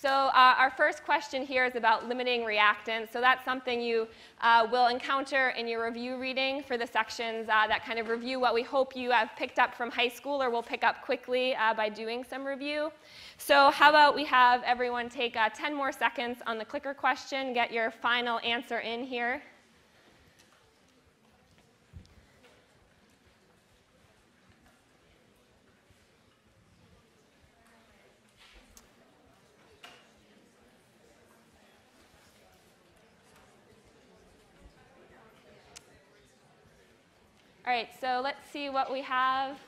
So uh, our first question here is about limiting reactants. So that's something you uh, will encounter in your review reading for the sections uh, that kind of review what we hope you have picked up from high school or will pick up quickly uh, by doing some review. So how about we have everyone take uh, 10 more seconds on the clicker question, get your final answer in here. All right, so let's see what we have.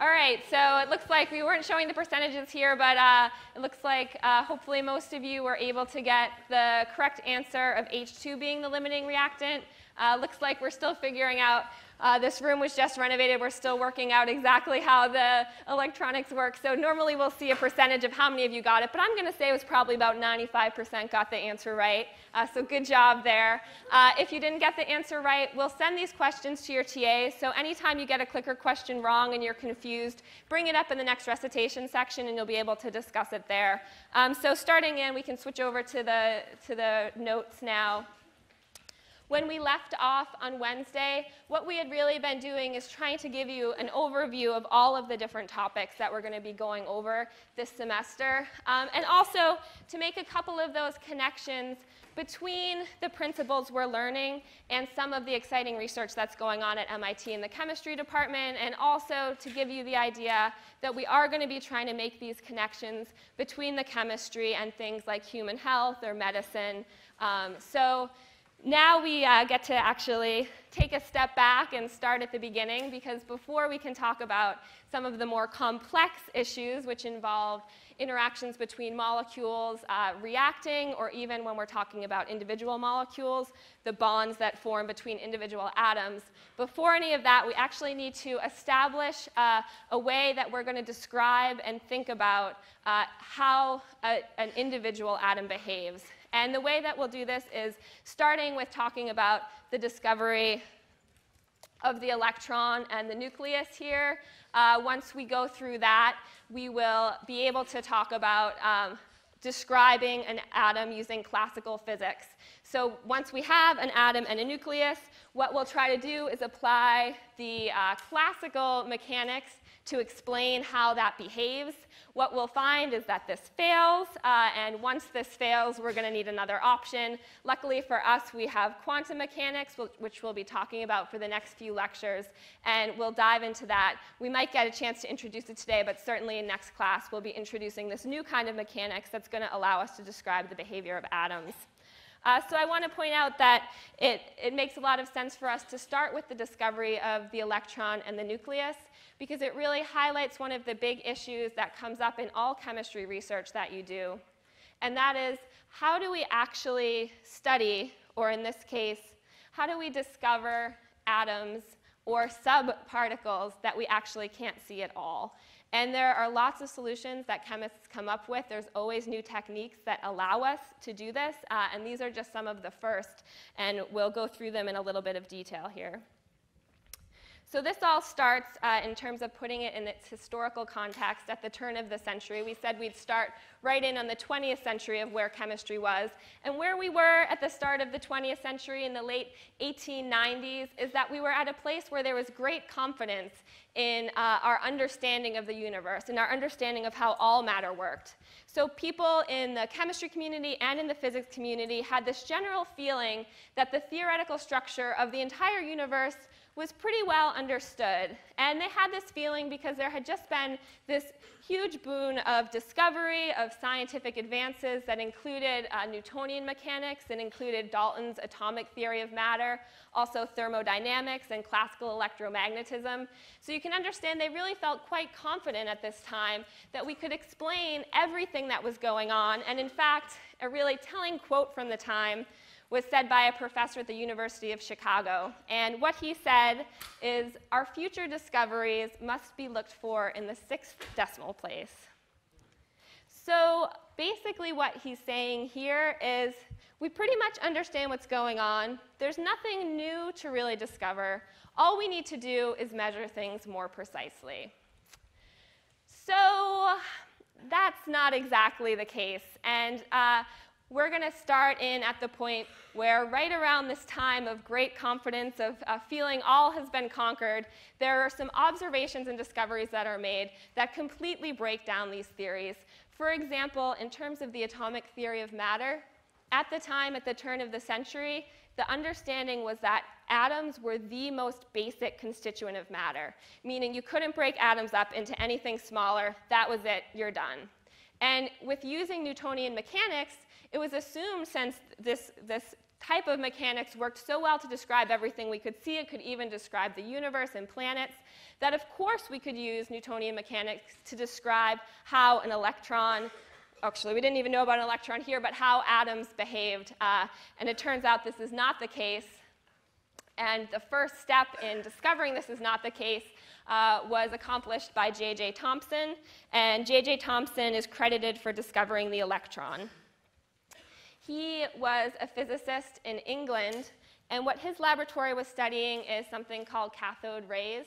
All right, so it looks like we weren't showing the percentages here, but uh, it looks like uh, hopefully most of you were able to get the correct answer of H2 being the limiting reactant. Uh, looks like we're still figuring out uh, this room was just renovated. We're still working out exactly how the electronics work. So normally we'll see a percentage of how many of you got it, but I'm going to say it was probably about 95% got the answer right. Uh, so good job there. Uh, if you didn't get the answer right, we'll send these questions to your TA. So anytime you get a clicker question wrong and you're confused, bring it up in the next recitation section and you'll be able to discuss it there. Um, so starting in, we can switch over to the, to the notes now. When we left off on Wednesday, what we had really been doing is trying to give you an overview of all of the different topics that we're going to be going over this semester, um, and also to make a couple of those connections between the principles we're learning and some of the exciting research that's going on at MIT in the chemistry department, and also to give you the idea that we are going to be trying to make these connections between the chemistry and things like human health or medicine. Um, so now we uh, get to actually take a step back and start at the beginning because before we can talk about some of the more complex issues which involve interactions between molecules uh, reacting or even when we're talking about individual molecules, the bonds that form between individual atoms. Before any of that, we actually need to establish uh, a way that we're going to describe and think about uh, how a, an individual atom behaves. And the way that we'll do this is starting with talking about the discovery of the electron and the nucleus here. Uh, once we go through that, we will be able to talk about um, describing an atom using classical physics. So once we have an atom and a nucleus, what we'll try to do is apply the uh, classical mechanics to explain how that behaves. What we'll find is that this fails, uh, and once this fails, we're going to need another option. Luckily for us, we have quantum mechanics, which we'll be talking about for the next few lectures, and we'll dive into that. We might get a chance to introduce it today, but certainly in next class, we'll be introducing this new kind of mechanics that's going to allow us to describe the behavior of atoms. Uh, so I want to point out that it, it makes a lot of sense for us to start with the discovery of the electron and the nucleus because it really highlights one of the big issues that comes up in all chemistry research that you do. And that is, how do we actually study, or in this case, how do we discover atoms or subparticles that we actually can't see at all? And there are lots of solutions that chemists come up with. There's always new techniques that allow us to do this, uh, and these are just some of the first, and we'll go through them in a little bit of detail here. So this all starts uh, in terms of putting it in its historical context at the turn of the century. We said we'd start right in on the 20th century of where chemistry was. And where we were at the start of the 20th century in the late 1890s is that we were at a place where there was great confidence in uh, our understanding of the universe and our understanding of how all matter worked. So people in the chemistry community and in the physics community had this general feeling that the theoretical structure of the entire universe was pretty well understood. And they had this feeling because there had just been this huge boon of discovery, of scientific advances that included uh, Newtonian mechanics and included Dalton's atomic theory of matter, also thermodynamics and classical electromagnetism. So you can understand they really felt quite confident at this time that we could explain everything that was going on. And in fact, a really telling quote from the time was said by a professor at the University of Chicago. And what he said is our future discoveries must be looked for in the sixth decimal place. So basically, what he's saying here is we pretty much understand what's going on. There's nothing new to really discover. All we need to do is measure things more precisely. So that's not exactly the case. And uh, we're going to start in at the point where, right around this time of great confidence, of uh, feeling all has been conquered, there are some observations and discoveries that are made that completely break down these theories. For example, in terms of the atomic theory of matter, at the time, at the turn of the century, the understanding was that atoms were the most basic constituent of matter, meaning you couldn't break atoms up into anything smaller. That was it, you're done. And with using Newtonian mechanics, it was assumed since this, this type of mechanics worked so well to describe everything we could see, it could even describe the universe and planets, that of course we could use Newtonian mechanics to describe how an electron actually, we didn't even know about an electron here, but how atoms behaved. Uh, and it turns out this is not the case. And the first step in discovering this is not the case uh, was accomplished by J.J. Thomson. And J.J. Thomson is credited for discovering the electron. He was a physicist in England, and what his laboratory was studying is something called cathode rays.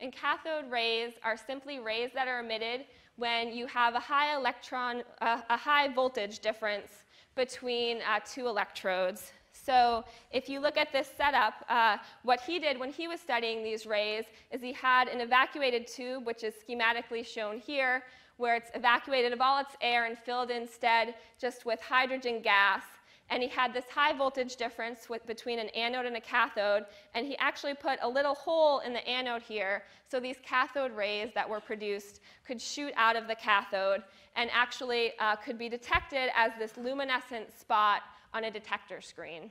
And cathode rays are simply rays that are emitted when you have a high electron, uh, a high voltage difference between uh, two electrodes. So if you look at this setup, uh, what he did when he was studying these rays is he had an evacuated tube, which is schematically shown here, where it's evacuated of all its air and filled instead just with hydrogen gas. And he had this high voltage difference with, between an anode and a cathode, and he actually put a little hole in the anode here, so these cathode rays that were produced could shoot out of the cathode and actually uh, could be detected as this luminescent spot on a detector screen.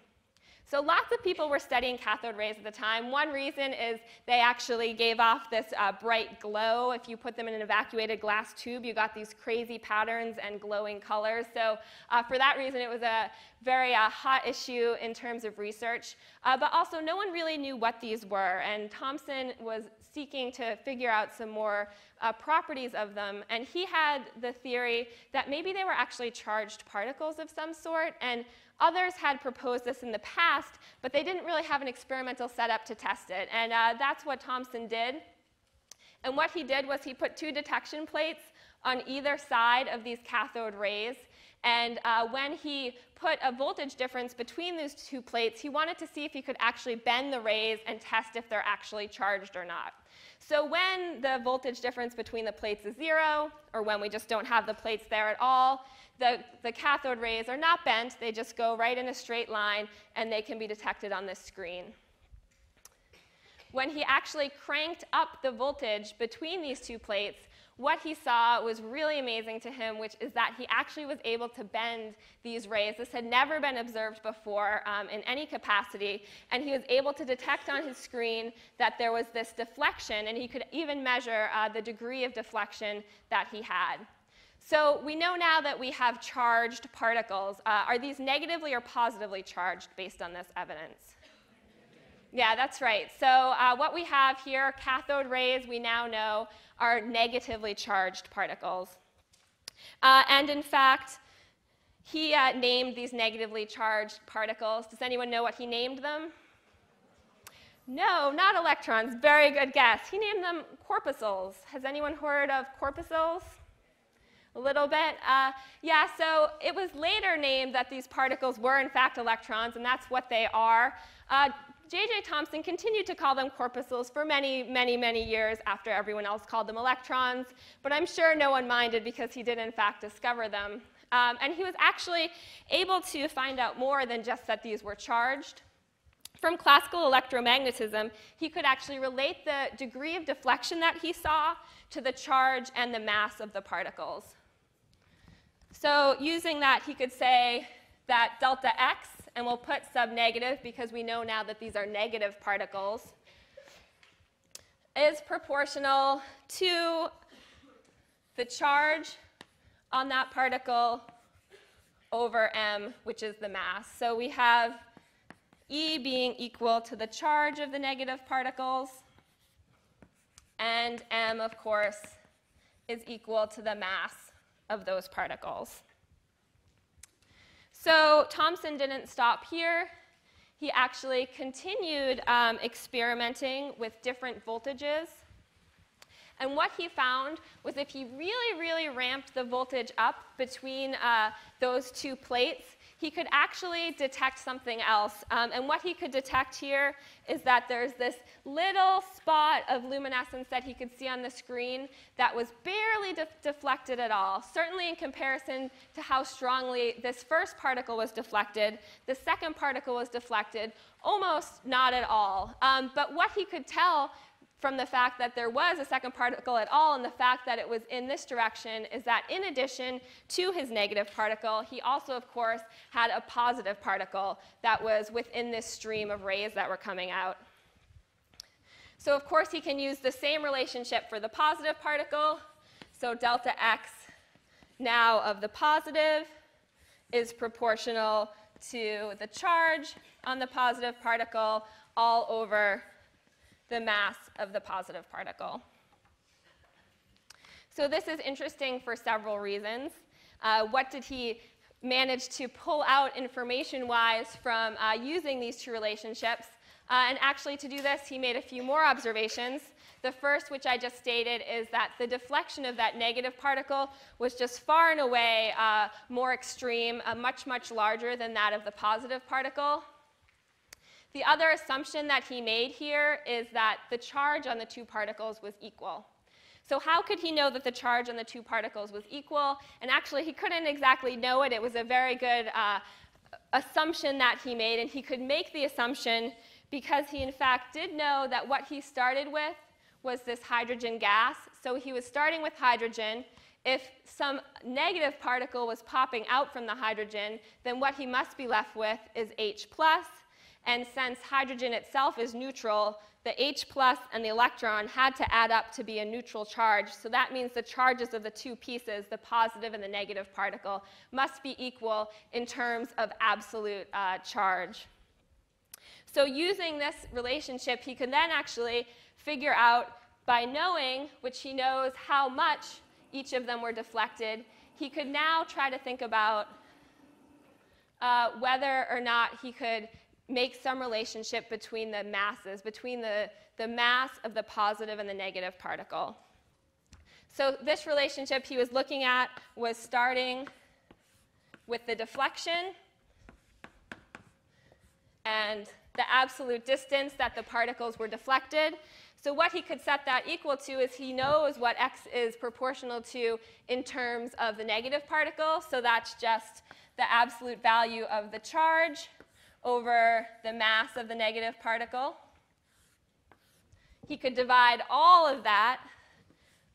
So lots of people were studying cathode rays at the time. One reason is they actually gave off this uh, bright glow. If you put them in an evacuated glass tube, you got these crazy patterns and glowing colors. So uh, for that reason, it was a very uh, hot issue in terms of research. Uh, but also, no one really knew what these were. And Thomson was seeking to figure out some more uh, properties of them. And he had the theory that maybe they were actually charged particles of some sort. And Others had proposed this in the past, but they didn't really have an experimental setup to test it. And uh, that's what Thomson did. And what he did was he put two detection plates on either side of these cathode rays. And uh, when he put a voltage difference between those two plates, he wanted to see if he could actually bend the rays and test if they're actually charged or not. So when the voltage difference between the plates is zero, or when we just don't have the plates there at all, the, the cathode rays are not bent, they just go right in a straight line and they can be detected on this screen. When he actually cranked up the voltage between these two plates, what he saw was really amazing to him, which is that he actually was able to bend these rays. This had never been observed before um, in any capacity, and he was able to detect on his screen that there was this deflection, and he could even measure uh, the degree of deflection that he had. So we know now that we have charged particles. Uh, are these negatively or positively charged based on this evidence? Yeah, that's right. So uh, what we have here, cathode rays, we now know are negatively charged particles. Uh, and in fact, he uh, named these negatively charged particles. Does anyone know what he named them? No, not electrons. Very good guess. He named them corpuscles. Has anyone heard of corpuscles? a little bit. Uh, yeah, so it was later named that these particles were in fact electrons, and that's what they are. J.J. Thomson continued to call them corpuscles for many, many, many years after everyone else called them electrons, but I'm sure no one minded because he did in fact discover them. Um, and he was actually able to find out more than just that these were charged. From classical electromagnetism, he could actually relate the degree of deflection that he saw to the charge and the mass of the particles. So using that, he could say that delta x, and we'll put sub-negative because we know now that these are negative particles, is proportional to the charge on that particle over m, which is the mass. So we have E being equal to the charge of the negative particles, and m, of course, is equal to the mass of those particles. So Thomson didn't stop here. He actually continued um, experimenting with different voltages. And what he found was if he really, really ramped the voltage up between uh, those two plates, he could actually detect something else. Um, and what he could detect here is that there's this little spot of luminescence that he could see on the screen that was barely de deflected at all. Certainly in comparison to how strongly this first particle was deflected, the second particle was deflected almost not at all. Um, but what he could tell from the fact that there was a second particle at all and the fact that it was in this direction is that in addition to his negative particle, he also, of course, had a positive particle that was within this stream of rays that were coming out. So, of course, he can use the same relationship for the positive particle. So, delta x now of the positive is proportional to the charge on the positive particle all over the mass of the positive particle. So this is interesting for several reasons. Uh, what did he manage to pull out information-wise from uh, using these two relationships? Uh, and actually, to do this, he made a few more observations. The first, which I just stated, is that the deflection of that negative particle was just far and away uh, more extreme, uh, much, much larger than that of the positive particle. The other assumption that he made here is that the charge on the two particles was equal. So how could he know that the charge on the two particles was equal? And actually, he couldn't exactly know it. It was a very good uh, assumption that he made, and he could make the assumption because he, in fact, did know that what he started with was this hydrogen gas. So he was starting with hydrogen. If some negative particle was popping out from the hydrogen, then what he must be left with is H plus. And since hydrogen itself is neutral, the H plus and the electron had to add up to be a neutral charge. So that means the charges of the two pieces, the positive and the negative particle, must be equal in terms of absolute uh, charge. So using this relationship, he can then actually figure out by knowing, which he knows how much each of them were deflected, he could now try to think about uh, whether or not he could make some relationship between the masses, between the, the mass of the positive and the negative particle. So this relationship he was looking at was starting with the deflection and the absolute distance that the particles were deflected. So what he could set that equal to is he knows what x is proportional to in terms of the negative particle. So that's just the absolute value of the charge over the mass of the negative particle. He could divide all of that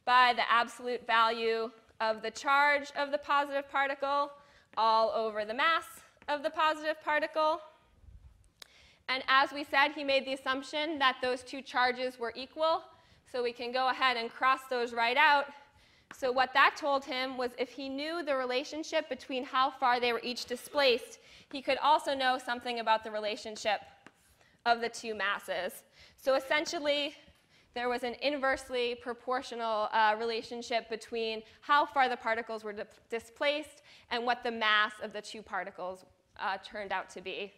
by the absolute value of the charge of the positive particle all over the mass of the positive particle. And as we said, he made the assumption that those two charges were equal. So we can go ahead and cross those right out. So what that told him was if he knew the relationship between how far they were each displaced, he could also know something about the relationship of the two masses. So essentially, there was an inversely proportional uh, relationship between how far the particles were di displaced and what the mass of the two particles uh, turned out to be.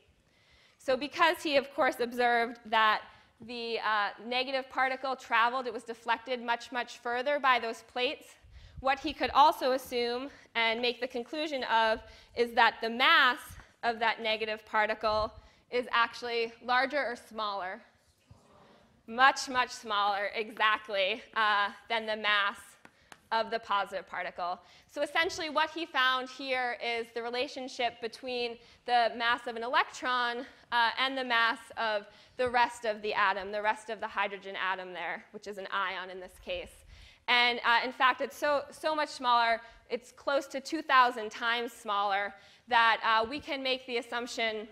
So because he, of course, observed that the uh, negative particle traveled, it was deflected much, much further by those plates, what he could also assume and make the conclusion of is that the mass of that negative particle is actually larger or smaller? Much, much smaller, exactly, uh, than the mass of the positive particle. So essentially what he found here is the relationship between the mass of an electron uh, and the mass of the rest of the atom, the rest of the hydrogen atom there, which is an ion in this case. And uh, in fact, it's so, so much smaller, it's close to 2,000 times smaller that uh, we can make the assumption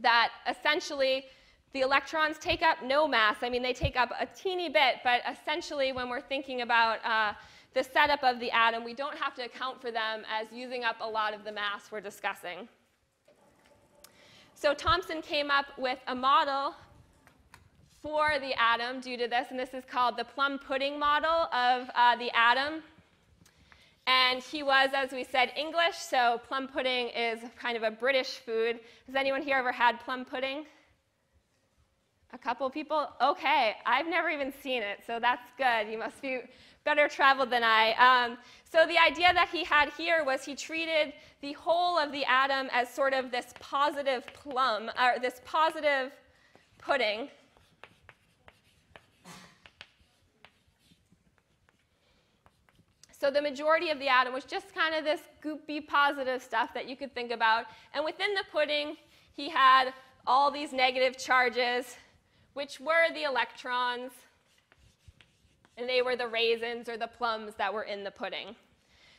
that essentially the electrons take up no mass. I mean, they take up a teeny bit, but essentially when we're thinking about uh, the setup of the atom, we don't have to account for them as using up a lot of the mass we're discussing. So Thomson came up with a model for the atom due to this, and this is called the plum pudding model of uh, the atom. And he was, as we said, English, so plum pudding is kind of a British food. Has anyone here ever had plum pudding? A couple people? Okay, I've never even seen it, so that's good. You must be better traveled than I. Um, so the idea that he had here was he treated the whole of the atom as sort of this positive plum, or this positive pudding. So the majority of the atom was just kind of this goopy positive stuff that you could think about. And within the pudding, he had all these negative charges, which were the electrons and they were the raisins or the plums that were in the pudding.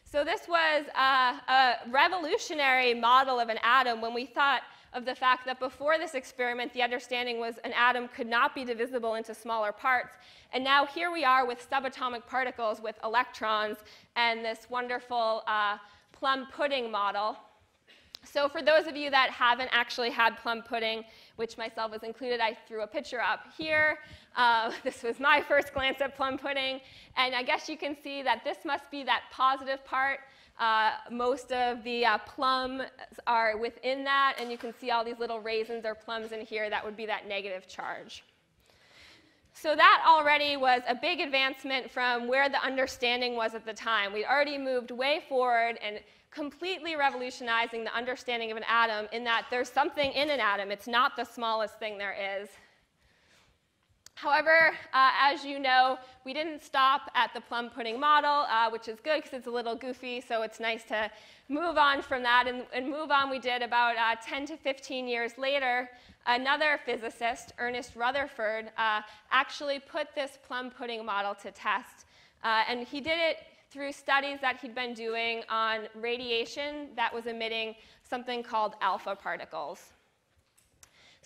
So this was a, a, revolutionary model of an atom when we thought of the fact that before this experiment, the understanding was an atom could not be divisible into smaller parts. And now here we are with subatomic particles with electrons and this wonderful uh, plum pudding model. So for those of you that haven't actually had plum pudding, which myself was included, I threw a picture up here. Uh, this was my first glance at plum pudding. And I guess you can see that this must be that positive part. Uh, most of the uh, plums are within that, and you can see all these little raisins or plums in here. That would be that negative charge. So that already was a big advancement from where the understanding was at the time. We'd already moved way forward and completely revolutionizing the understanding of an atom in that there's something in an atom. It's not the smallest thing there is. However, uh, as you know, we didn't stop at the plum pudding model, uh, which is good because it's a little goofy, so it's nice to move on from that. And, and move on, we did about uh, 10 to 15 years later. Another physicist, Ernest Rutherford, uh, actually put this plum pudding model to test. Uh, and he did it through studies that he'd been doing on radiation that was emitting something called alpha particles.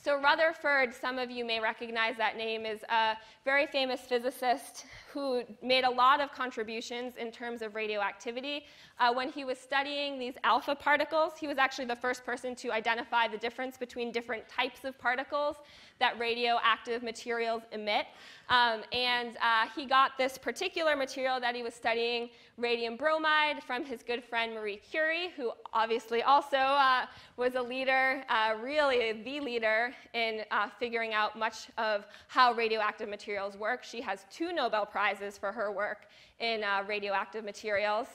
So Rutherford, some of you may recognize that name, is a very famous physicist who made a lot of contributions in terms of radioactivity. Uh, when he was studying these alpha particles, he was actually the first person to identify the difference between different types of particles that radioactive materials emit. Um, and uh, he got this particular material that he was studying, radium bromide, from his good friend Marie Curie, who obviously also uh, was a leader, uh, really the leader in uh, figuring out much of how radioactive materials work. She has two Nobel Prizes for her work in uh, radioactive materials.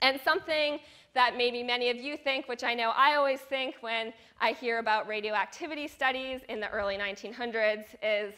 And something that maybe many of you think, which I know I always think when I hear about radioactivity studies in the early 1900s, is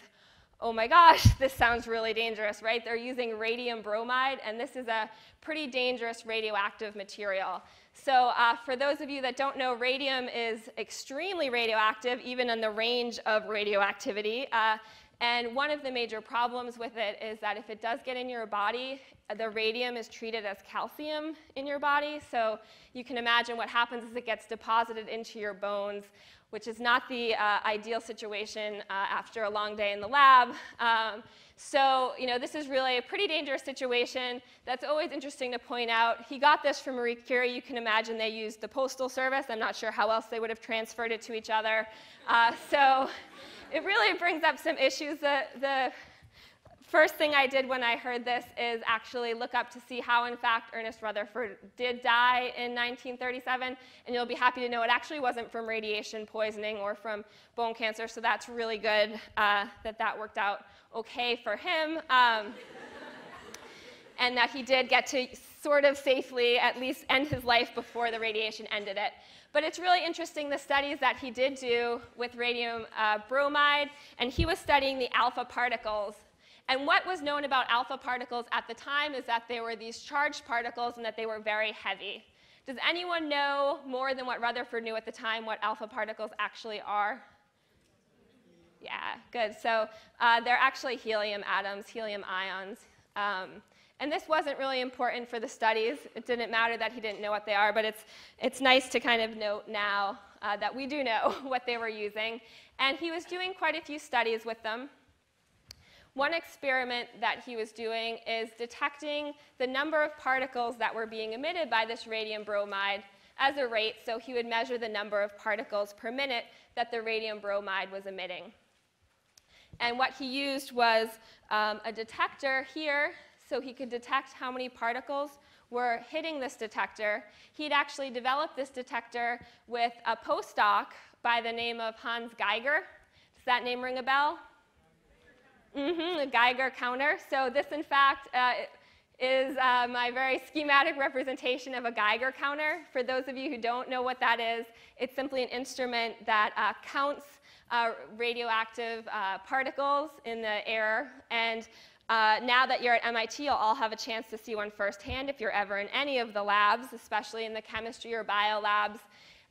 oh my gosh, this sounds really dangerous, right? They're using radium bromide, and this is a pretty dangerous radioactive material. So uh, for those of you that don't know, radium is extremely radioactive, even in the range of radioactivity. Uh, and one of the major problems with it is that if it does get in your body, the radium is treated as calcium in your body. So you can imagine what happens is it gets deposited into your bones, which is not the uh, ideal situation uh, after a long day in the lab. Um, so, you know, this is really a pretty dangerous situation. That's always interesting to point out. He got this from Marie Curie. You can imagine they used the postal service. I'm not sure how else they would have transferred it to each other. Uh, so it really brings up some issues. The, the first thing I did when I heard this is actually look up to see how, in fact, Ernest Rutherford did die in 1937. And you'll be happy to know it actually wasn't from radiation poisoning or from bone cancer. So that's really good uh, that that worked out okay for him. Um, and that he did get to sort of safely at least end his life before the radiation ended it. But it's really interesting the studies that he did do with radium uh, bromide, and he was studying the alpha particles. And what was known about alpha particles at the time is that they were these charged particles and that they were very heavy. Does anyone know more than what Rutherford knew at the time what alpha particles actually are? Yeah, good. So uh, they're actually helium atoms, helium ions. Um, and this wasn't really important for the studies. It didn't matter that he didn't know what they are, but it's, it's nice to kind of note now uh, that we do know what they were using. And he was doing quite a few studies with them. One experiment that he was doing is detecting the number of particles that were being emitted by this radium bromide as a rate, so he would measure the number of particles per minute that the radium bromide was emitting. And what he used was um, a detector here, so he could detect how many particles were hitting this detector. He'd actually developed this detector with a postdoc by the name of Hans Geiger. Does that name ring a bell? Mm-hmm, a Geiger counter. So this, in fact, uh, is uh, my very schematic representation of a Geiger counter. For those of you who don't know what that is, it's simply an instrument that uh, counts uh, radioactive uh, particles in the air. And uh, now that you're at MIT, you'll all have a chance to see one firsthand if you're ever in any of the labs, especially in the chemistry or bio labs.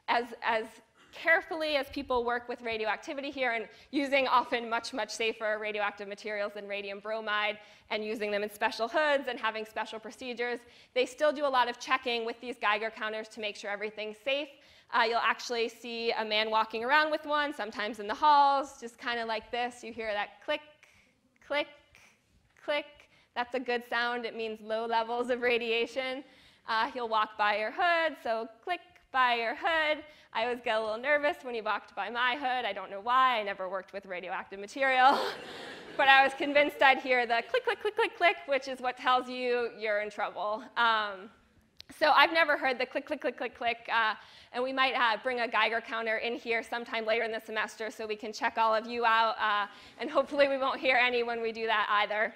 As, as carefully as people work with radioactivity here and using often much, much safer radioactive materials than radium bromide and using them in special hoods and having special procedures, they still do a lot of checking with these Geiger counters to make sure everything's safe. Uh, you'll actually see a man walking around with one, sometimes in the halls, just kind of like this. You hear that click, click, click. That's a good sound. It means low levels of radiation. Uh, he'll walk by your hood, so click, by your hood. I always get a little nervous when he walked by my hood. I don't know why. I never worked with radioactive material. but I was convinced I'd hear the click, click, click, click, click, which is what tells you you're in trouble. Um, so I've never heard the click, click, click, click, click. Uh, and we might uh, bring a Geiger counter in here sometime later in the semester so we can check all of you out. Uh, and hopefully we won't hear any when we do that either.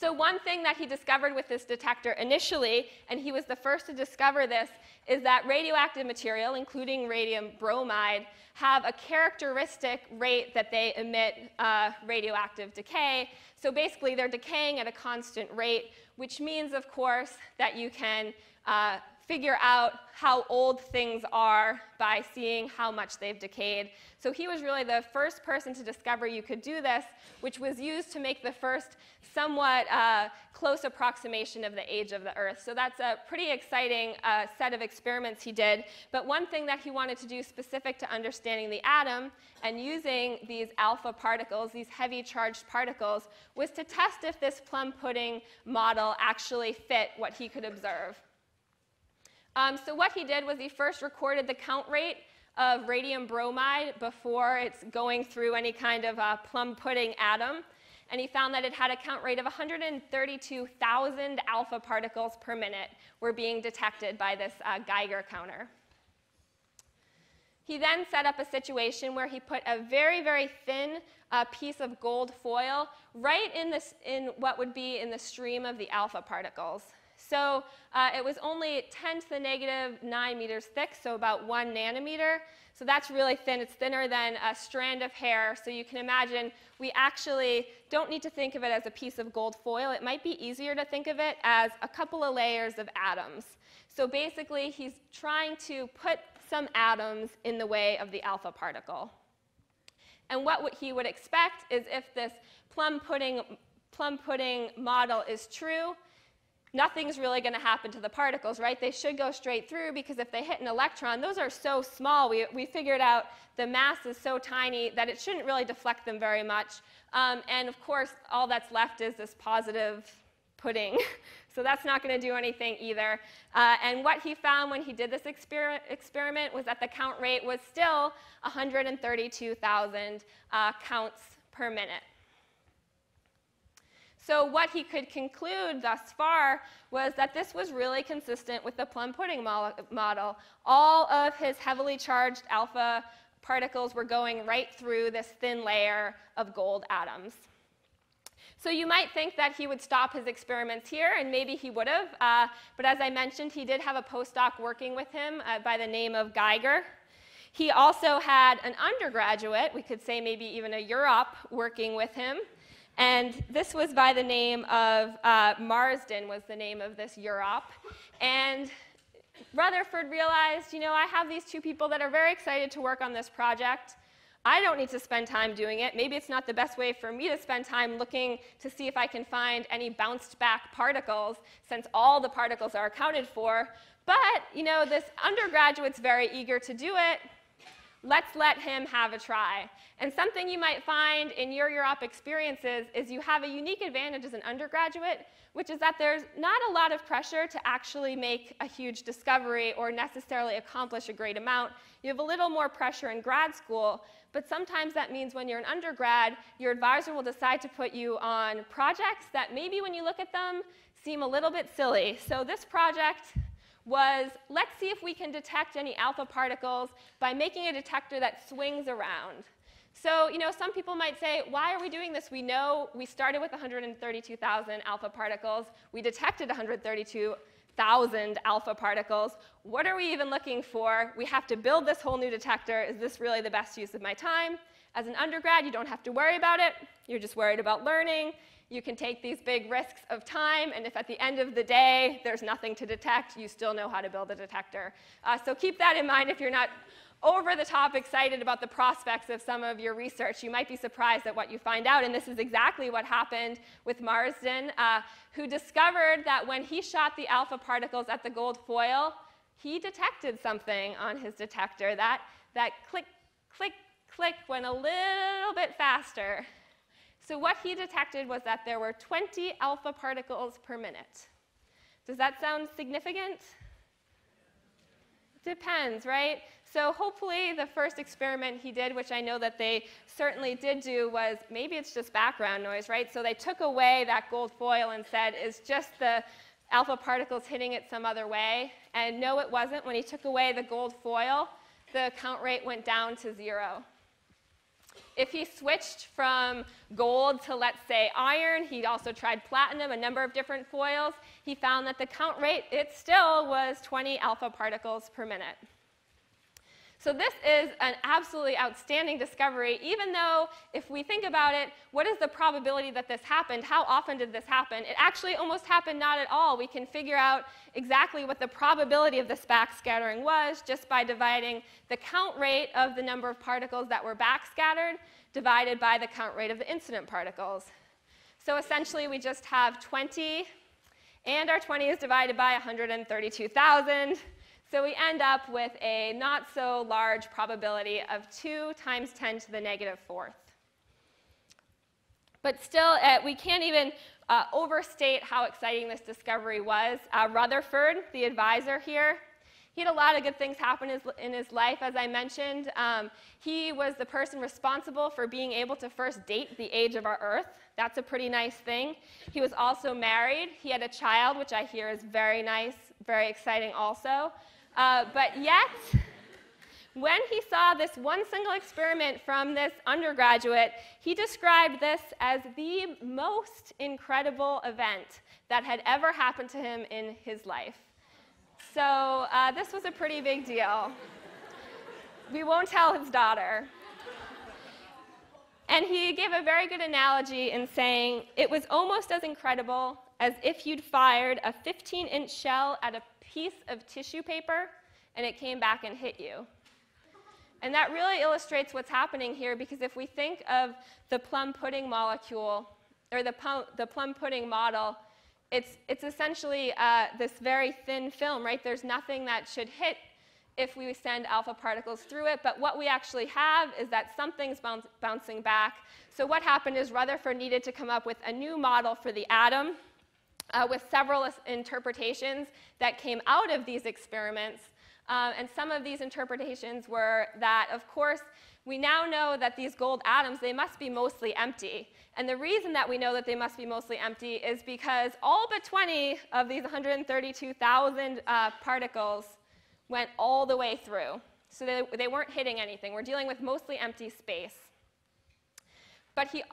So one thing that he discovered with this detector initially, and he was the first to discover this, is that radioactive material, including radium bromide, have a characteristic rate that they emit uh, radioactive decay. So basically, they're decaying at a constant rate, which means, of course, that you can uh, figure out how old things are by seeing how much they've decayed. So he was really the first person to discover you could do this, which was used to make the first somewhat uh, close approximation of the age of the Earth. So that's a pretty exciting uh, set of experiments he did. But one thing that he wanted to do specific to understanding the atom and using these alpha particles, these heavy charged particles, was to test if this plum pudding model actually fit what he could observe. Um, so what he did was he first recorded the count rate of radium bromide before it's going through any kind of uh, plum pudding atom. And he found that it had a count rate of 132,000 alpha particles per minute were being detected by this uh, Geiger counter. He then set up a situation where he put a very, very thin uh, piece of gold foil right in, this, in what would be in the stream of the alpha particles. So uh, it was only 10 to the negative 9 meters thick, so about 1 nanometer. So that's really thin. It's thinner than a strand of hair. So you can imagine we actually don't need to think of it as a piece of gold foil. It might be easier to think of it as a couple of layers of atoms. So basically, he's trying to put some atoms in the way of the alpha particle. And what he would expect is if this plum pudding, plum pudding model is true, nothing's really going to happen to the particles, right? They should go straight through because if they hit an electron, those are so small. We, we figured out the mass is so tiny that it shouldn't really deflect them very much. Um, and of course, all that's left is this positive pudding. so that's not going to do anything either. Uh, and what he found when he did this exper experiment was that the count rate was still 132,000 uh, counts per minute. So what he could conclude thus far was that this was really consistent with the plum pudding model. All of his heavily charged alpha particles were going right through this thin layer of gold atoms. So you might think that he would stop his experiments here, and maybe he would have. Uh, but as I mentioned, he did have a postdoc working with him uh, by the name of Geiger. He also had an undergraduate, we could say maybe even a UROP, working with him. And this was by the name of uh, Marsden was the name of this UROP. And Rutherford realized, you know, I have these two people that are very excited to work on this project. I don't need to spend time doing it. Maybe it's not the best way for me to spend time looking to see if I can find any bounced back particles since all the particles are accounted for. But, you know, this undergraduate's very eager to do it. Let's let him have a try. And something you might find in your UROP experiences is you have a unique advantage as an undergraduate, which is that there's not a lot of pressure to actually make a huge discovery or necessarily accomplish a great amount. You have a little more pressure in grad school, but sometimes that means when you're an undergrad, your advisor will decide to put you on projects that maybe when you look at them seem a little bit silly. So this project was let's see if we can detect any alpha particles by making a detector that swings around. So, you know, some people might say, why are we doing this? We know we started with 132,000 alpha particles. We detected 132,000 alpha particles. What are we even looking for? We have to build this whole new detector. Is this really the best use of my time? As an undergrad, you don't have to worry about it. You're just worried about learning. You can take these big risks of time, and if at the end of the day there's nothing to detect, you still know how to build a detector. Uh, so keep that in mind if you're not over the top excited about the prospects of some of your research. You might be surprised at what you find out, and this is exactly what happened with Marsden, uh, who discovered that when he shot the alpha particles at the gold foil, he detected something on his detector. That, that click, click, click went a little bit faster so what he detected was that there were 20 alpha particles per minute. Does that sound significant? Depends, right? So hopefully the first experiment he did, which I know that they certainly did do, was maybe it's just background noise, right? So they took away that gold foil and said, is just the alpha particles hitting it some other way? And no, it wasn't. When he took away the gold foil, the count rate went down to zero. If he switched from gold to, let's say, iron, he'd also tried platinum, a number of different foils, he found that the count rate, it still was 20 alpha particles per minute. So this is an absolutely outstanding discovery, even though if we think about it, what is the probability that this happened? How often did this happen? It actually almost happened not at all. We can figure out exactly what the probability of this backscattering was just by dividing the count rate of the number of particles that were backscattered divided by the count rate of the incident particles. So essentially, we just have 20, and our 20 is divided by 132,000. So we end up with a not so large probability of 2 times 10 to the negative fourth. But still, uh, we can't even uh, overstate how exciting this discovery was. Uh, Rutherford, the advisor here, he had a lot of good things happen in his, in his life, as I mentioned. Um, he was the person responsible for being able to first date the age of our Earth. That's a pretty nice thing. He was also married. He had a child, which I hear is very nice, very exciting also. Uh, but yet, when he saw this one single experiment from this undergraduate, he described this as the most incredible event that had ever happened to him in his life. So uh, this was a pretty big deal. we won't tell his daughter. And he gave a very good analogy in saying it was almost as incredible as if you'd fired a 15 inch shell at a piece of tissue paper and it came back and hit you. And that really illustrates what's happening here because if we think of the plum pudding molecule or the, the plum pudding model, it's, it's essentially uh, this very thin film, right? There's nothing that should hit if we send alpha particles through it, but what we actually have is that something's bounce, bouncing back. So what happened is Rutherford needed to come up with a new model for the atom uh, with several interpretations that came out of these experiments. Um, and some of these interpretations were that, of course, we now know that these gold atoms, they must be mostly empty. And the reason that we know that they must be mostly empty is because all but 20 of these 132,000 uh, particles went all the way through. So they, they weren't hitting anything. We're dealing with mostly empty space. But he,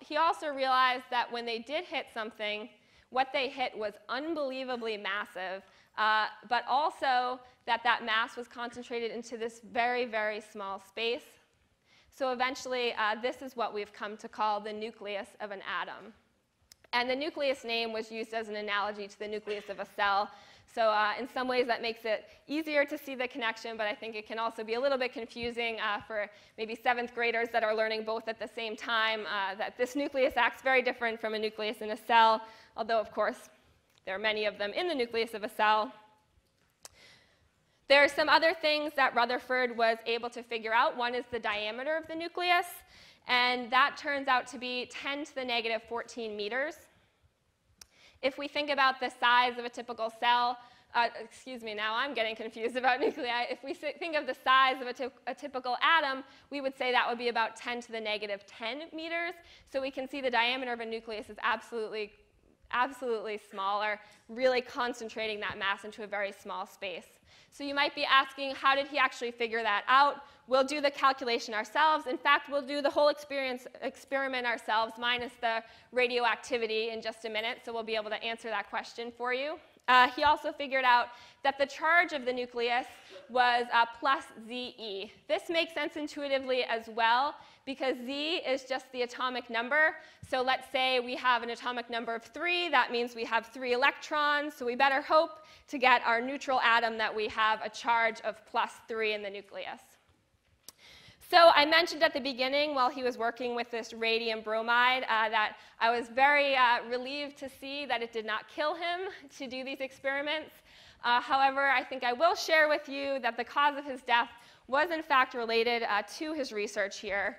he also realized that when they did hit something, what they hit was unbelievably massive, uh, but also that that mass was concentrated into this very, very small space. So eventually, uh, this is what we've come to call the nucleus of an atom. And the nucleus name was used as an analogy to the nucleus of a cell. So uh, in some ways that makes it easier to see the connection, but I think it can also be a little bit confusing uh, for maybe seventh graders that are learning both at the same time, uh, that this nucleus acts very different from a nucleus in a cell, although of course there are many of them in the nucleus of a cell. There are some other things that Rutherford was able to figure out. One is the diameter of the nucleus, and that turns out to be 10 to the negative 14 meters. If we think about the size of a typical cell, uh, excuse me, now I'm getting confused about nuclei. If we think of the size of a, a typical atom, we would say that would be about 10 to the negative 10 meters. So we can see the diameter of a nucleus is absolutely, absolutely smaller, really concentrating that mass into a very small space. So you might be asking, how did he actually figure that out? We'll do the calculation ourselves. In fact, we'll do the whole experience, experiment ourselves, minus the radioactivity in just a minute, so we'll be able to answer that question for you. Uh, he also figured out that the charge of the nucleus was uh, plus ZE. This makes sense intuitively as well because Z is just the atomic number. So let's say we have an atomic number of 3. That means we have 3 electrons. So we better hope to get our neutral atom that we have a charge of plus 3 in the nucleus. So I mentioned at the beginning while he was working with this radium bromide uh, that I was very uh, relieved to see that it did not kill him to do these experiments. Uh, however, I think I will share with you that the cause of his death was in fact related uh, to his research here,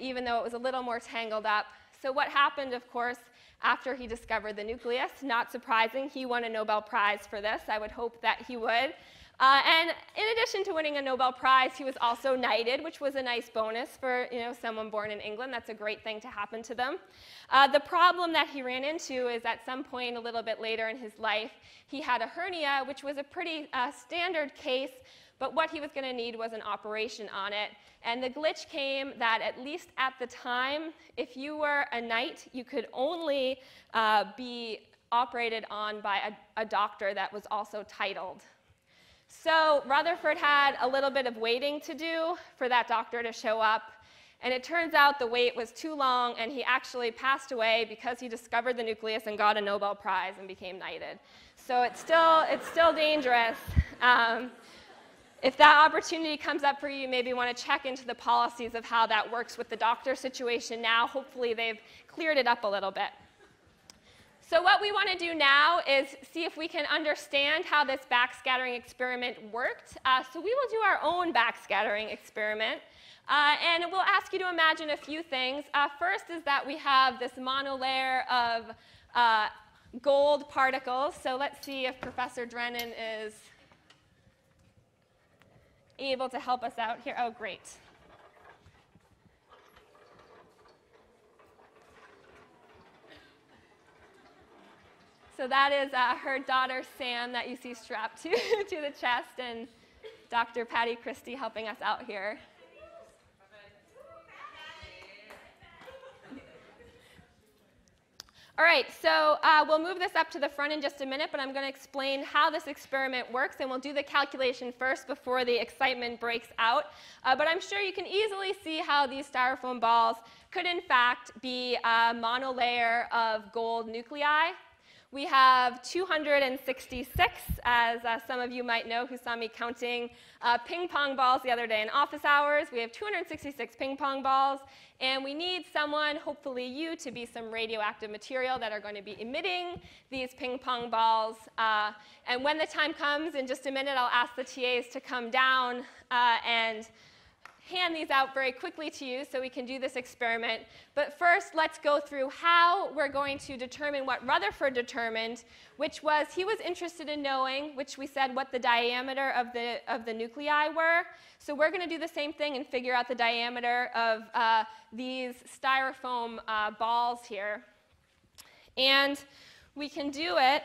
even though it was a little more tangled up. So what happened, of course, after he discovered the nucleus, not surprising, he won a Nobel Prize for this. I would hope that he would. Uh, and in addition to winning a Nobel Prize, he was also knighted, which was a nice bonus for you know, someone born in England. That's a great thing to happen to them. Uh, the problem that he ran into is at some point a little bit later in his life, he had a hernia, which was a pretty uh, standard case, but what he was going to need was an operation on it. And the glitch came that, at least at the time, if you were a knight, you could only uh, be operated on by a, a doctor that was also titled. So Rutherford had a little bit of waiting to do for that doctor to show up. And it turns out the wait was too long, and he actually passed away because he discovered the nucleus and got a Nobel Prize and became knighted. So it's still, it's still dangerous. Um, if that opportunity comes up for you, you maybe want to check into the policies of how that works with the doctor situation now. Hopefully, they've cleared it up a little bit. So what we want to do now is see if we can understand how this backscattering experiment worked. Uh, so we will do our own backscattering experiment. Uh, and we'll ask you to imagine a few things. Uh, first is that we have this monolayer of uh, gold particles. So let's see if Professor Drennan is able to help us out here. Oh, great. So that is uh, her daughter, Sam, that you see strapped to, to the chest, and Dr. Patty Christie helping us out here. All right, so uh, we'll move this up to the front in just a minute, but I'm going to explain how this experiment works, and we'll do the calculation first before the excitement breaks out. Uh, but I'm sure you can easily see how these styrofoam balls could, in fact, be a monolayer of gold nuclei. We have 266, as uh, some of you might know who saw me counting uh, ping pong balls the other day in office hours. We have 266 ping pong balls, and we need someone, hopefully you, to be some radioactive material that are going to be emitting these ping pong balls. Uh, and when the time comes, in just a minute, I'll ask the TAs to come down uh, and hand these out very quickly to you so we can do this experiment. But first, let's go through how we're going to determine what Rutherford determined, which was he was interested in knowing, which we said what the diameter of the, of the nuclei were. So we're going to do the same thing and figure out the diameter of uh, these styrofoam uh, balls here. And we can do it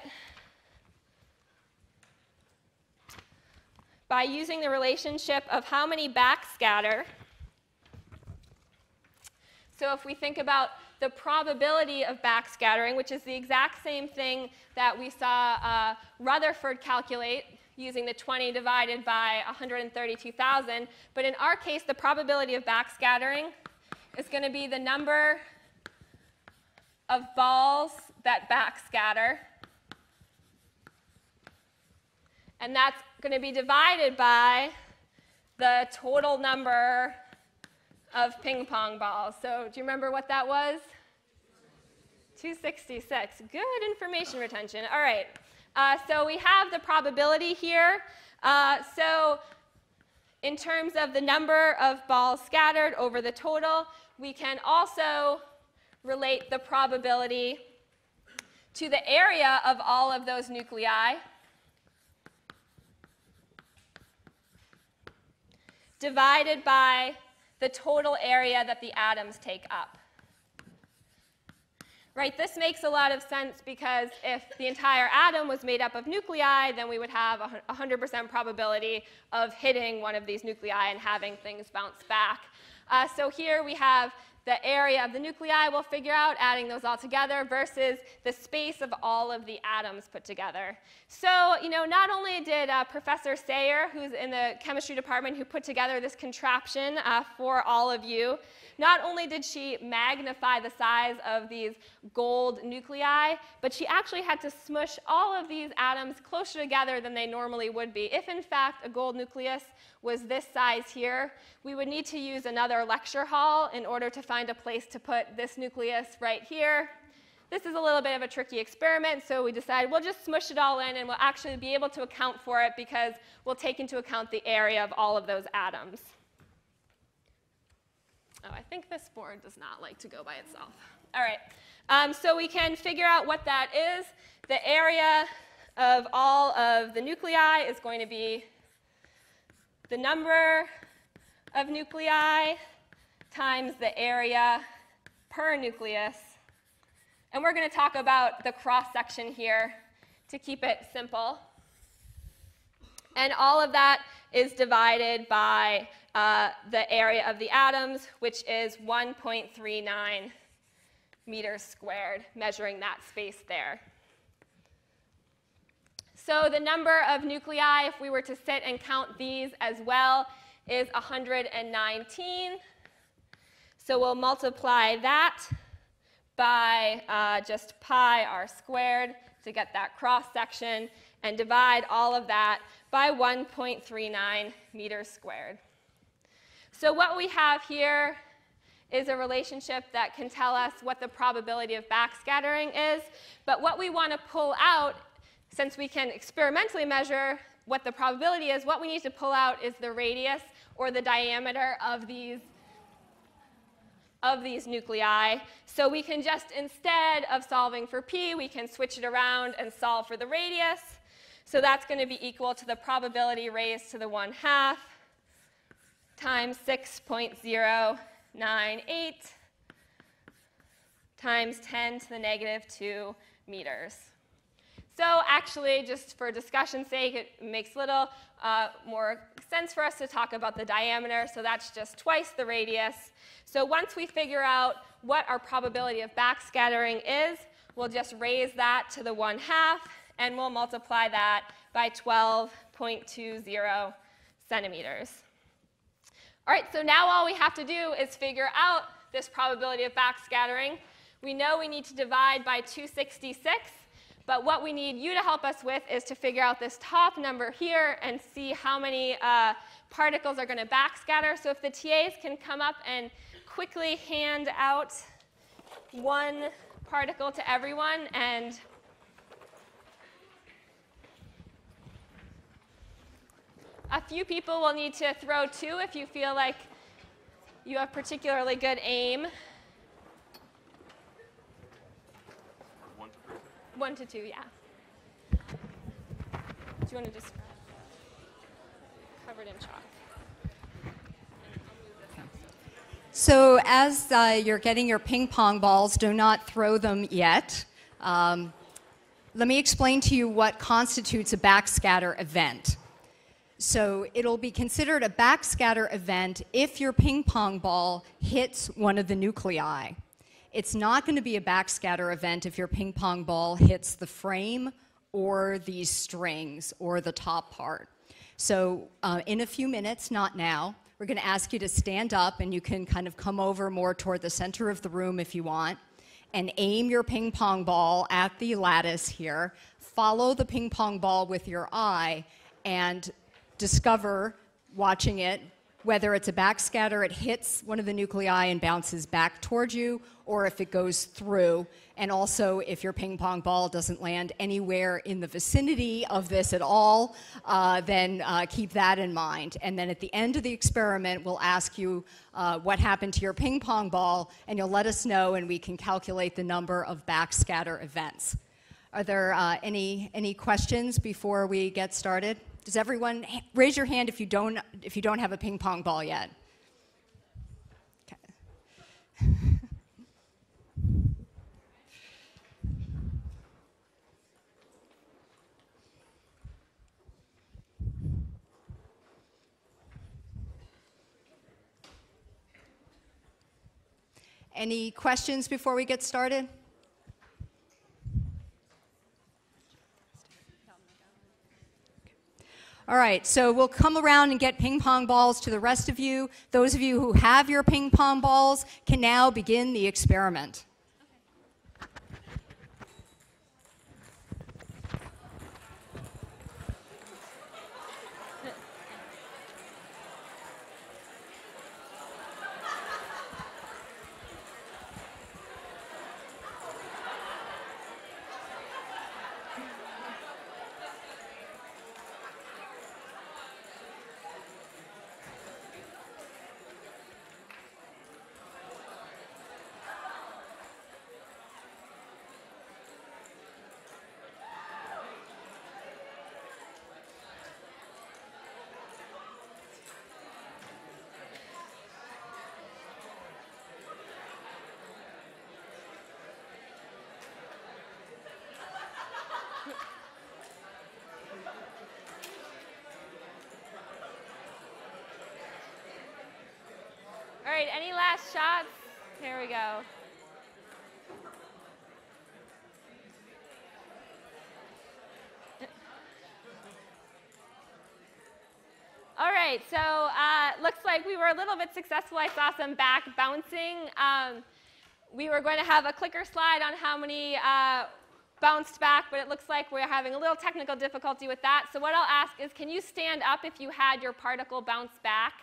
by using the relationship of how many backscatter. So if we think about the probability of backscattering, which is the exact same thing that we saw uh, Rutherford calculate using the 20 divided by 132,000. But in our case, the probability of backscattering is going to be the number of balls that backscatter. And that's going to be divided by the total number of ping pong balls. So do you remember what that was? 266. Good information retention. All right. Uh, so we have the probability here. Uh, so in terms of the number of balls scattered over the total, we can also relate the probability to the area of all of those nuclei divided by the total area that the atoms take up. Right, this makes a lot of sense because if the entire atom was made up of nuclei, then we would have a 100% probability of hitting one of these nuclei and having things bounce back. Uh, so here we have the area of the nuclei we'll figure out, adding those all together, versus the space of all of the atoms put together. So, you know, not only did uh, Professor Sayer, who's in the chemistry department, who put together this contraption uh, for all of you, not only did she magnify the size of these gold nuclei, but she actually had to smush all of these atoms closer together than they normally would be. If, in fact, a gold nucleus was this size here, we would need to use another lecture hall in order to find a place to put this nucleus right here. This is a little bit of a tricky experiment, so we decide we'll just smush it all in and we'll actually be able to account for it because we'll take into account the area of all of those atoms. Oh, I think this board does not like to go by itself. All right, um, so we can figure out what that is. The area of all of the nuclei is going to be the number of nuclei times the area per nucleus. And we're going to talk about the cross section here to keep it simple. And all of that is divided by uh, the area of the atoms, which is 1.39 meters squared, measuring that space there. So the number of nuclei, if we were to sit and count these as well, is 119. So we'll multiply that by uh, just pi r squared to get that cross section and divide all of that by 1.39 meters squared. So what we have here is a relationship that can tell us what the probability of backscattering is. But what we want to pull out since we can experimentally measure what the probability is, what we need to pull out is the radius or the diameter of these of these nuclei. So we can just, instead of solving for p, we can switch it around and solve for the radius. So that's going to be equal to the probability raised to the 1 half times 6.098 times 10 to the negative 2 meters. So actually, just for discussion's sake, it makes little uh, more sense for us to talk about the diameter. So that's just twice the radius. So once we figure out what our probability of backscattering is, we'll just raise that to the 1 half, and we'll multiply that by 12.20 centimeters. All right, so now all we have to do is figure out this probability of backscattering. We know we need to divide by 266. But what we need you to help us with is to figure out this top number here and see how many uh, particles are going to backscatter. So if the TAs can come up and quickly hand out one particle to everyone and a few people will need to throw two if you feel like you have particularly good aim. To yeah. Do you want to just in chalk? So as uh, you're getting your ping pong balls, do not throw them yet. Um, let me explain to you what constitutes a backscatter event. So it'll be considered a backscatter event if your ping pong ball hits one of the nuclei. It's not going to be a backscatter event if your ping pong ball hits the frame or these strings or the top part. So uh, in a few minutes, not now, we're going to ask you to stand up and you can kind of come over more toward the center of the room if you want and aim your ping pong ball at the lattice here. Follow the ping pong ball with your eye and discover, watching it, whether it's a backscatter, it hits one of the nuclei and bounces back towards you, or if it goes through. And also, if your ping pong ball doesn't land anywhere in the vicinity of this at all, uh, then uh, keep that in mind. And then at the end of the experiment, we'll ask you uh, what happened to your ping pong ball, and you'll let us know, and we can calculate the number of backscatter events. Are there uh, any, any questions before we get started? Does everyone raise your hand if you don't if you don't have a ping pong ball yet? Any questions before we get started? All right, so we'll come around and get ping pong balls to the rest of you. Those of you who have your ping pong balls can now begin the experiment. Any last shots? Here we go. All right, so uh, looks like we were a little bit successful. I saw some back bouncing. Um, we were going to have a clicker slide on how many uh, bounced back, but it looks like we're having a little technical difficulty with that. So what I'll ask is, can you stand up if you had your particle bounce back?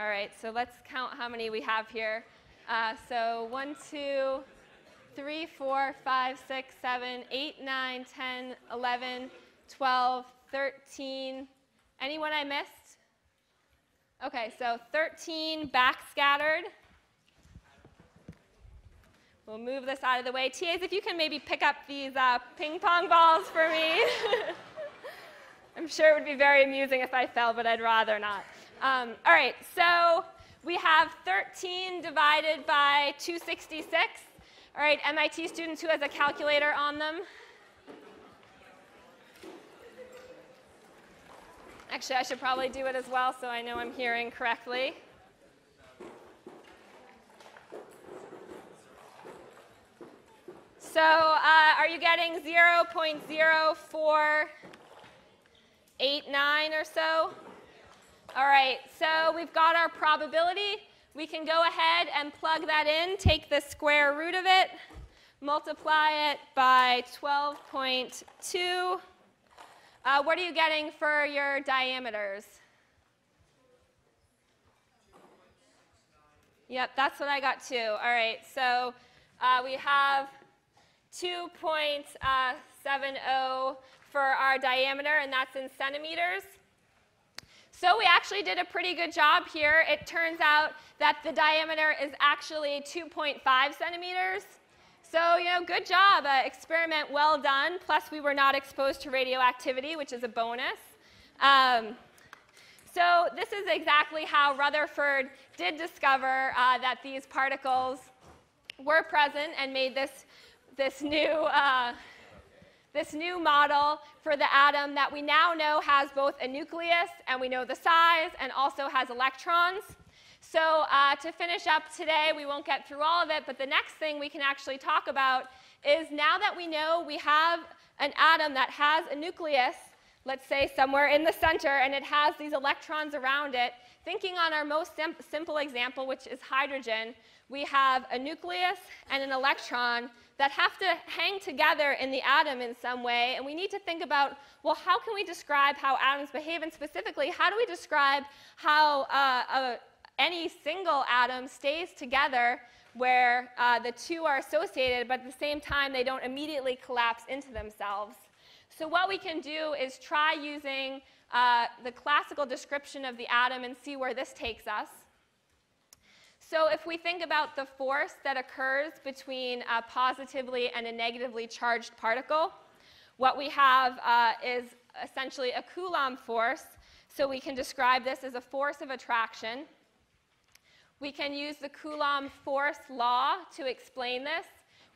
All right, so let's count how many we have here. Uh, so 1, 2, 3, 4, 5, 6, 7, 8, 9, 10, 11, 12, 13. Anyone I missed? Okay, so 13 backscattered. We'll move this out of the way. TAs, if you can maybe pick up these uh, ping pong balls for me. I'm sure it would be very amusing if I fell, but I'd rather not. Um, all right, so we have 13 divided by 266. All right, MIT students who has a calculator on them. Actually, I should probably do it as well so I know I'm hearing correctly. So uh, are you getting 0.0489 or so? All right, so we've got our probability. We can go ahead and plug that in, take the square root of it, multiply it by 12.2. Uh, what are you getting for your diameters? Yep, that's what I got too. All right, so uh, we have 2.70 for our diameter, and that's in centimeters. So we actually did a pretty good job here. It turns out that the diameter is actually 2.5 centimeters. So, you know, good job. Uh, experiment well done. Plus, we were not exposed to radioactivity, which is a bonus. Um, so this is exactly how Rutherford did discover uh, that these particles were present and made this, this new uh, this new model for the atom that we now know has both a nucleus and we know the size and also has electrons. So uh, to finish up today, we won't get through all of it, but the next thing we can actually talk about is now that we know we have an atom that has a nucleus, let's say somewhere in the center, and it has these electrons around it. Thinking on our most sim simple example, which is hydrogen, we have a nucleus and an electron that have to hang together in the atom in some way, and we need to think about, well, how can we describe how atoms behave, and specifically, how do we describe how uh, any single atom stays together where uh, the two are associated, but at the same time, they don't immediately collapse into themselves. So what we can do is try using uh, the classical description of the atom and see where this takes us. So if we think about the force that occurs between a positively and a negatively charged particle, what we have uh, is essentially a Coulomb force. So we can describe this as a force of attraction. We can use the Coulomb force law to explain this,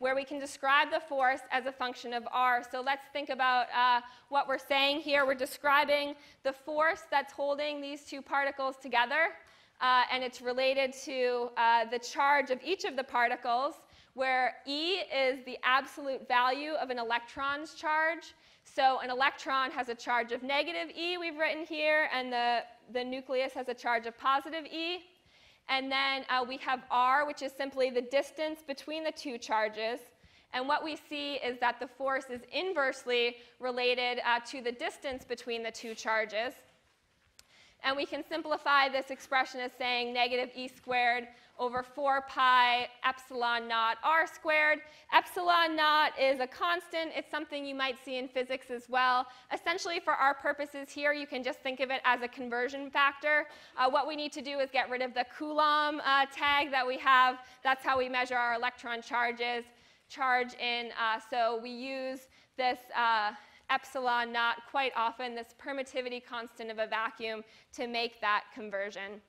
where we can describe the force as a function of r. So let's think about uh, what we're saying here. We're describing the force that's holding these two particles together, uh, and it's related to uh, the charge of each of the particles, where E is the absolute value of an electron's charge. So an electron has a charge of negative E, we've written here, and the, the nucleus has a charge of positive E. And then uh, we have r, which is simply the distance between the two charges. And what we see is that the force is inversely related uh, to the distance between the two charges. And we can simplify this expression as saying negative e squared over 4 pi epsilon naught r squared. Epsilon naught is a constant. It's something you might see in physics as well. Essentially, for our purposes here, you can just think of it as a conversion factor. Uh, what we need to do is get rid of the Coulomb uh, tag that we have. That's how we measure our electron charges, charge in. Uh, so we use this uh, epsilon naught quite often, this permittivity constant of a vacuum, to make that conversion.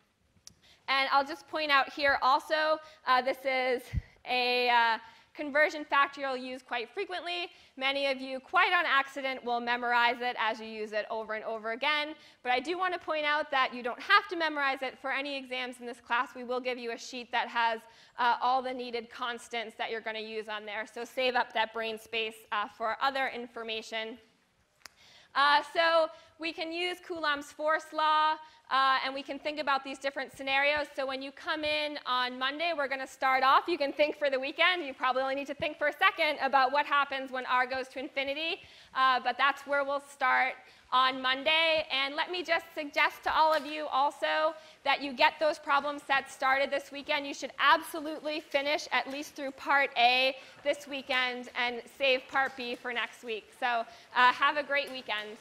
And I'll just point out here also, uh, this is a uh, conversion factor you'll use quite frequently. Many of you, quite on accident, will memorize it as you use it over and over again. But I do want to point out that you don't have to memorize it for any exams in this class. We will give you a sheet that has uh, all the needed constants that you're going to use on there. So save up that brain space uh, for other information. Uh, so we can use Coulomb's force law, uh, and we can think about these different scenarios. So when you come in on Monday, we're going to start off. You can think for the weekend. You probably only need to think for a second about what happens when r goes to infinity, uh, but that's where we'll start on Monday. And let me just suggest to all of you also that you get those problem sets started this weekend. You should absolutely finish at least through part A this weekend and save part B for next week. So uh, have a great weekend.